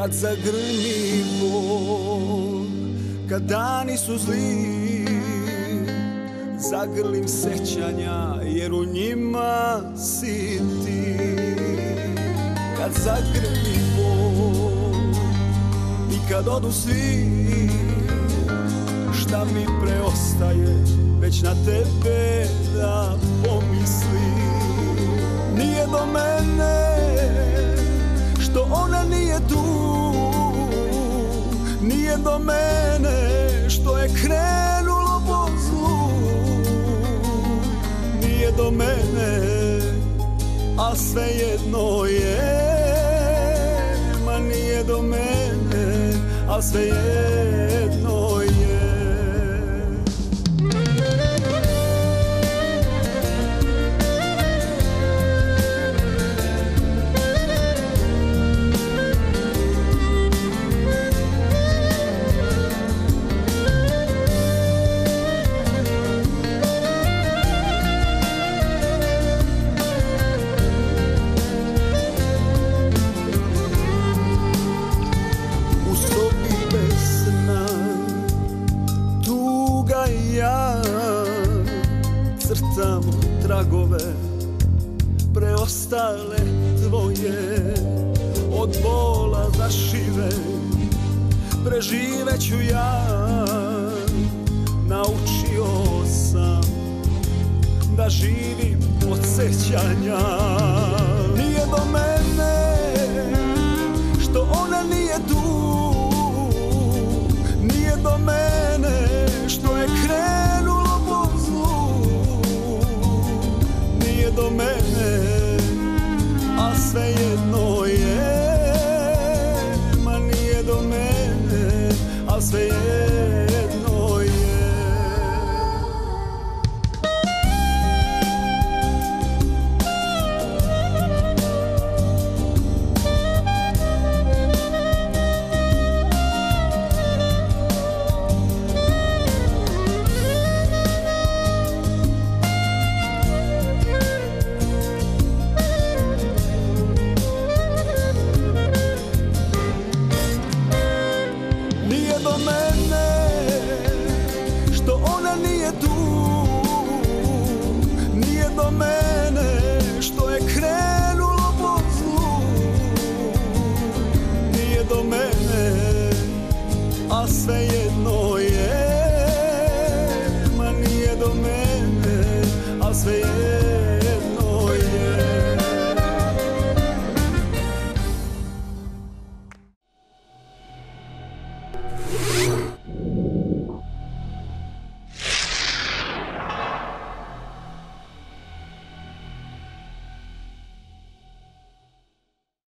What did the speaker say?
Kad zagrmi bol Kad dani su zli Zagrlim sećanja Jer u njima si ti. Kad zagrmi bol I kad odu svi Šta mi preostaje Već na tebe da pomislim? Nije do mene Što ona nije tu Nije do mene Što je krenulo po zlu. Nije do mene A sve jedno je Ma nije do mene A sve jedno tragove Preostale tvoje od bola zašive Preživeću ja. Naučio sam da živim od sećanja a nije tu. Nije do mene što je krenulo po zlu. Nije do mene, a sve jedno je. Ma nije do mene, a sve jedno je